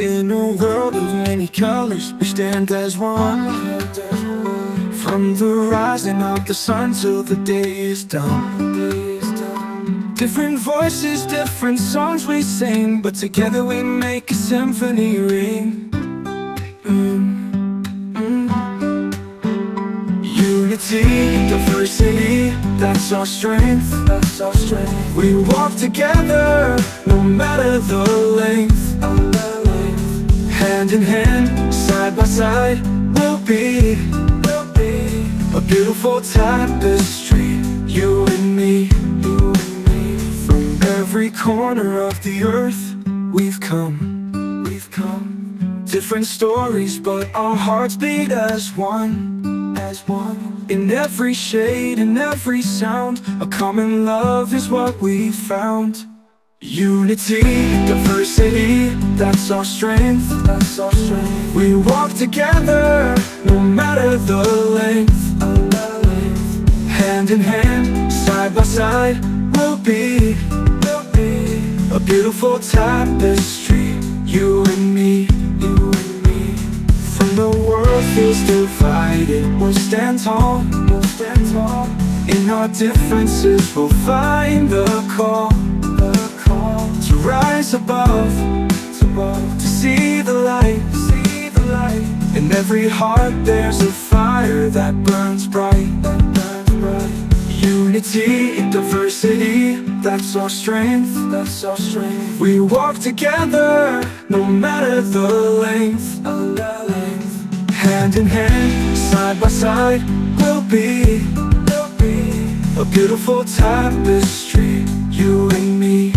In a world of many colors, we stand as one. From the rising of the sun till the day is done. Different voices, different songs we sing, but together we make a symphony ring. Unity, diversity, that's our strength. That's our strength. We walk together, no matter the length. In hand, side by side, we'll be, we'll be a beautiful tapestry. You and me, you and me. From every corner of the earth, we've come, we've come. Different stories, but our hearts beat as one, as one. In every shade, in every sound, a common love is what we found. Unity, diversity, that's our strength, that's our strength. We walk together, no matter the length. Hand in hand, side by side, we'll be, we'll be a beautiful tapestry. You and me, you and me. From the world feels divided, we'll stand tall, we'll stand tall. In our differences, we'll find the call, above, to, above, to see the light, see the light. In every heart, there's a fire that burns bright, that burns bright. Unity diversity, that's our strength, that's our strength. We walk together, no matter the length, the length. Hand in hand, side by side, we'll be, we'll be a beautiful tapestry. You and me,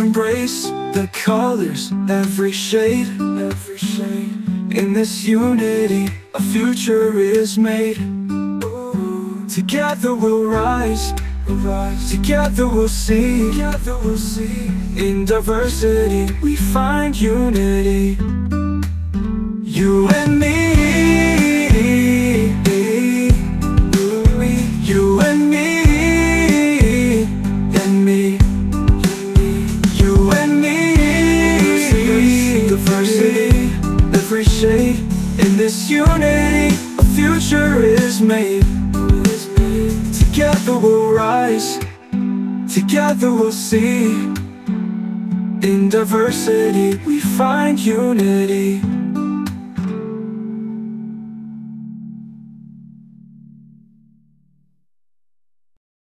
embrace the colors, every shade, every shade. In this unity, a future is made. Together we'll rise, we'll rise. Together we'll see, together we'll see. In diversity, we find unity. You In this unity, a future is made. Together we'll rise, together we'll see. In diversity, we find unity.